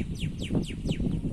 うん。